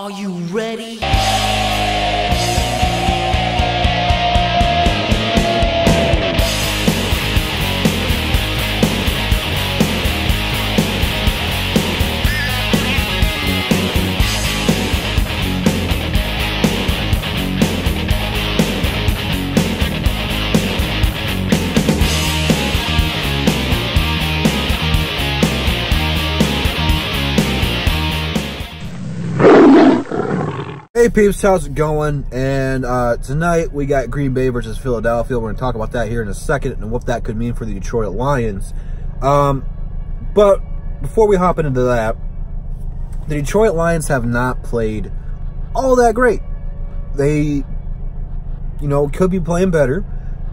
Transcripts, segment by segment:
Are you ready? Hey peeps, how's it going? And uh, tonight we got Green Bay versus Philadelphia. We're going to talk about that here in a second and what that could mean for the Detroit Lions. Um, but before we hop into that, the Detroit Lions have not played all that great. They, you know, could be playing better,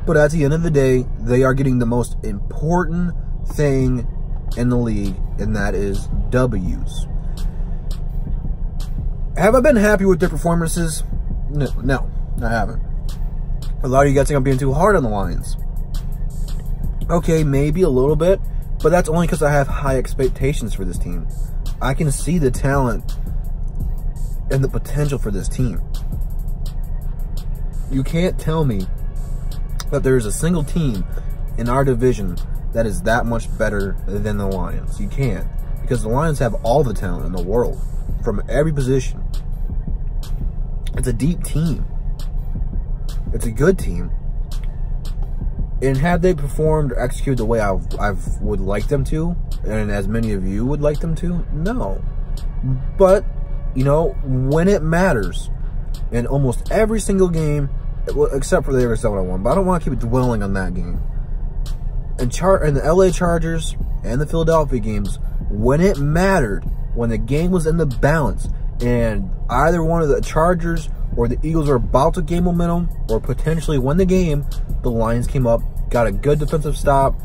but at the end of the day, they are getting the most important thing in the league, and that is W's. Have I been happy with their performances? No, no, I haven't. A lot of you guys think I'm being too hard on the Lions. Okay, maybe a little bit, but that's only because I have high expectations for this team. I can see the talent and the potential for this team. You can't tell me that there's a single team in our division that is that much better than the Lions. You can't. Because the Lions have all the talent in the world from every position. It's a deep team. It's a good team. And had they performed or executed the way I, I would like them to, and as many of you would like them to, no. But, you know, when it matters, in almost every single game, except for the Arizona one, but I don't want to keep dwelling on that game. And chart and the LA Chargers and the Philadelphia games, when it mattered, when the game was in the balance, and either one of the Chargers or the Eagles were about to gain momentum or potentially win the game, the Lions came up, got a good defensive stop,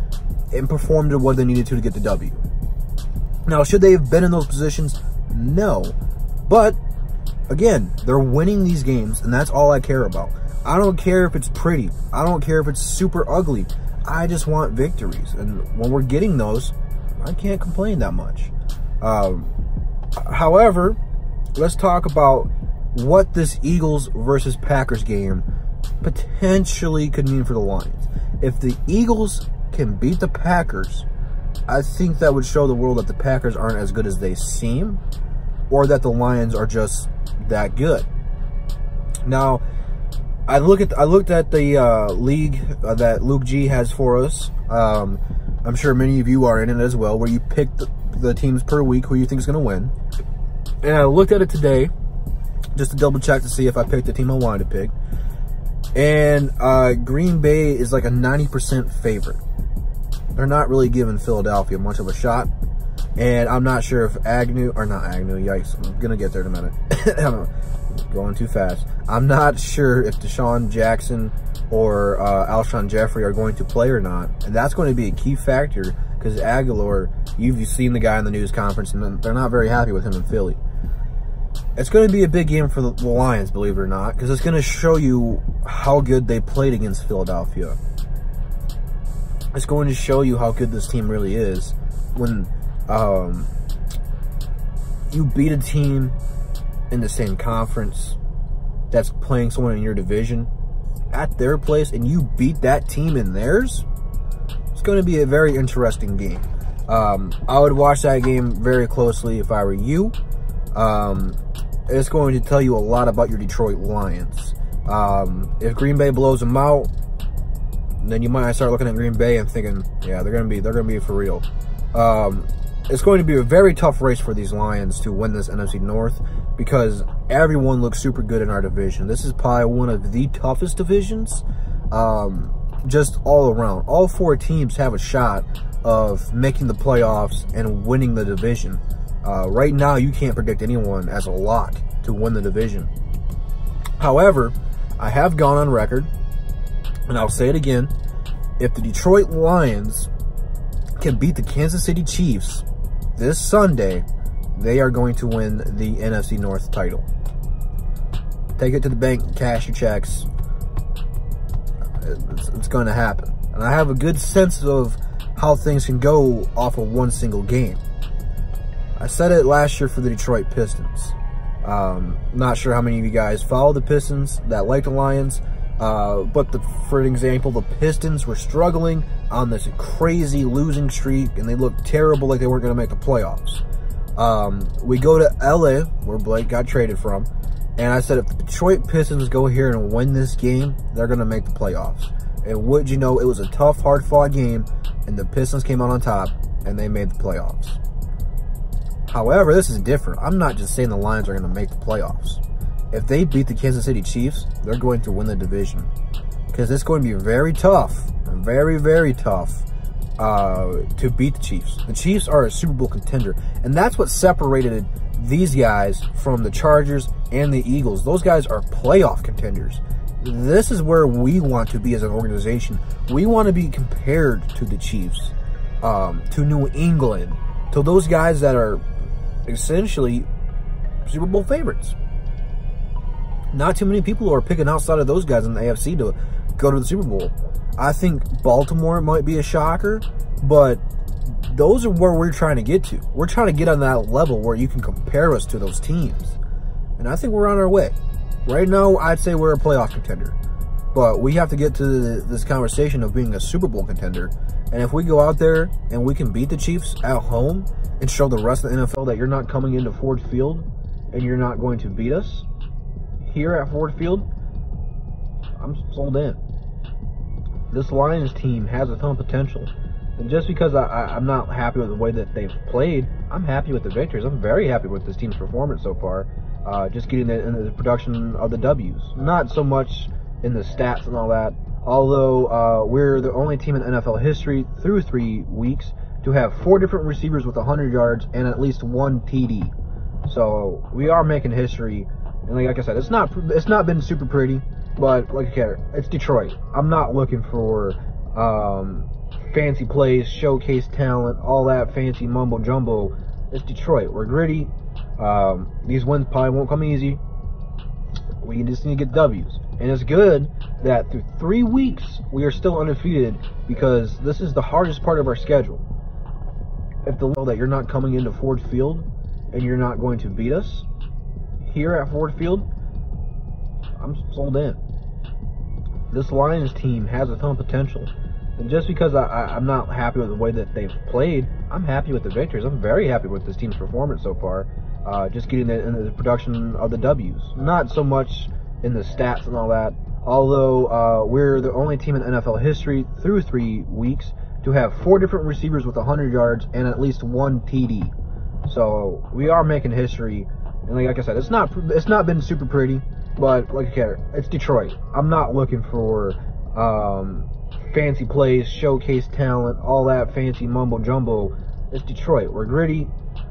and performed what they needed to to get the W. Now, should they have been in those positions? No. But, again, they're winning these games, and that's all I care about. I don't care if it's pretty. I don't care if it's super ugly. I just want victories. And when we're getting those, I can't complain that much. Um, however, let's talk about what this Eagles versus Packers game potentially could mean for the Lions. If the Eagles can beat the Packers, I think that would show the world that the Packers aren't as good as they seem, or that the Lions are just that good. Now, I look at I looked at the uh, league uh, that Luke G has for us. Um, I'm sure many of you are in it as well, where you pick the, the teams per week who you think is going to win. And I looked at it today just to double check to see if I picked the team I wanted to pick. And uh, Green Bay is like a 90% favorite. They're not really giving Philadelphia much of a shot. And I'm not sure if Agnew, or not Agnew, yikes, I'm going to get there in a minute. Going too fast. I'm not sure if DeSean Jackson or uh, Alshon Jeffery are going to play or not. And that's going to be a key factor because Agholor, you've seen the guy in the news conference, and they're not very happy with him in Philly. It's going to be a big game for the Lions, believe it or not, because it's going to show you how good they played against Philadelphia. It's going to show you how good this team really is when um, you beat a team in the same conference that's playing someone in your division at their place and you beat that team in theirs, it's going to be a very interesting game. Um, I would watch that game very closely if I were you. Um, it's going to tell you a lot about your Detroit Lions. Um, if Green Bay blows them out, then you might start looking at Green Bay and thinking, yeah, they're gonna be they're gonna be for real. Um, it's going to be a very tough race for these Lions to win this NFC North because everyone looks super good in our division. This is probably one of the toughest divisions, um, just all around. All four teams have a shot of making the playoffs and winning the division. Uh, right now, you can't predict anyone as a lock to win the division. However, I have gone on record, and I'll say it again, if the Detroit Lions can beat the Kansas City Chiefs this Sunday, they are going to win the NFC North title. Take it to the bank, cash your checks. It's, it's going to happen. And I have a good sense of how things can go off of one single game. I said it last year for the Detroit Pistons. Um, not sure how many of you guys follow the Pistons that like the Lions. Uh, but the, for an example, the Pistons were struggling on this crazy losing streak, and they looked terrible, like they weren't going to make the playoffs. Um, we go to LA, where Blake got traded from, and I said if the Detroit Pistons go here and win this game, they're going to make the playoffs. And would you know, it was a tough, hard-fought game, and the Pistons came out on top, and they made the playoffs. However, this is different. I'm not just saying the Lions are going to make the playoffs. If they beat the Kansas City Chiefs, they're going to win the division. Because it's going to be very tough, very, very tough uh, to beat the Chiefs. The Chiefs are a Super Bowl contender, and that's what separated these guys from the Chargers and the Eagles. Those guys are playoff contenders. This is where we want to be as an organization. We want to be compared to the Chiefs, um, to New England, to those guys that are essentially Super Bowl favorites. Not too many people are picking outside of those guys in the AFC to go to the Super Bowl. I think Baltimore might be a shocker, but those are where we're trying to get to. We're trying to get on that level where you can compare us to those teams. And I think we're on our way. Right now, I'd say we're a playoff contender. But we have to get to this conversation of being a Super Bowl contender. And if we go out there and we can beat the Chiefs at home and show the rest of the NFL that you're not coming into Ford Field and you're not going to beat us here at Ford Field, I'm sold in. This Lions team has a ton of potential. And just because I, am not happy with the way that they've played, I'm happy with the victories. I'm very happy with this team's performance so far. Uh, just getting the, the production of the W's. Not so much in the stats and all that. Although uh, we're the only team in NFL history through three weeks to have four different receivers with 100 yards and at least one TD. So we are making history. And like, I said, it's not it's not been super pretty, but like I said, it's Detroit. I'm not looking for um, fancy plays, showcase talent, all that fancy mumbo jumbo. It's Detroit. We're gritty. Um, these wins probably won't come easy. We just need to get W's. And it's good that through three weeks we are still undefeated because this is the hardest part of our schedule. If the that you're not coming into Ford Field and you're not going to beat us here at Ford Field, I'm sold in. This Lions team has a ton of potential. And just because I, am not happy with the way that they've played, I'm happy with the victories. I'm very happy with this team's performance so far. Uh, just getting the, the production of the W's. Not so much in the stats and all that. Although uh, we're the only team in NFL history through three weeks to have four different receivers with 100 yards and at least one TD. So we are making history. And like, I said, it's not it's not been super pretty, but like I said, it's Detroit. I'm not looking for um, fancy plays, showcase talent, all that fancy mumbo jumbo. It's Detroit. We're gritty.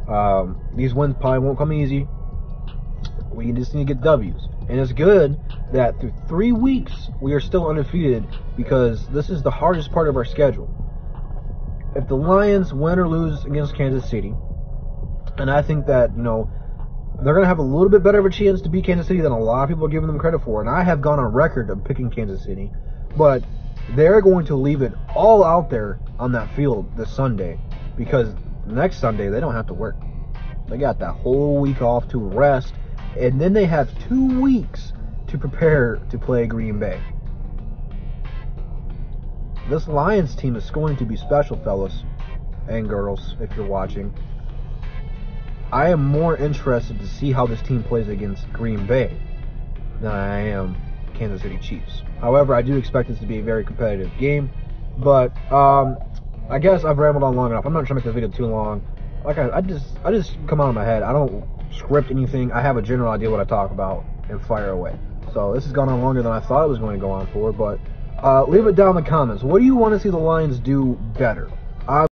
Um, these wins probably won't come easy. We just need to get W's. And it's good that through three weeks we are still undefeated because this is the hardest part of our schedule. If the Lions win or lose against Kansas City, and I think that, you know, they're going to have a little bit better of a chance to beat Kansas City than a lot of people are giving them credit for. And I have gone on record of picking Kansas City. But they're going to leave it all out there on that field this Sunday because next Sunday they don't have to work. They got that whole week off to rest, and then they have two weeks to prepare to play Green Bay. This Lions team is going to be special, fellas and girls, if you're watching. I am more interested to see how this team plays against Green Bay than I am Kansas City Chiefs. However, I do expect this to be a very competitive game. But um, I guess I've rambled on long enough. I'm not trying to make this video too long. Like I, I just I just come out of my head. I don't script anything. I have a general idea what I talk about and fire away. So this has gone on longer than I thought it was going to go on for. But uh, leave it down in the comments. What do you want to see the Lions do better?